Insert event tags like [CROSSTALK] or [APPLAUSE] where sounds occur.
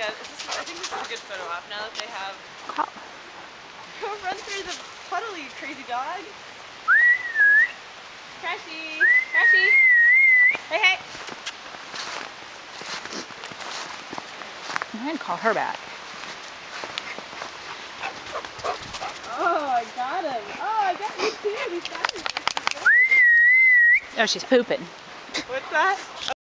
Yeah, this is, I think this is a good photo op now that they have. How? [LAUGHS] Go run through the puddle, you crazy dog. Crashy, Crashy. Hey, hey. I'm gonna call her back. Oh, I got him. Oh, I got you too. We got him. Oh, she's pooping. What's that?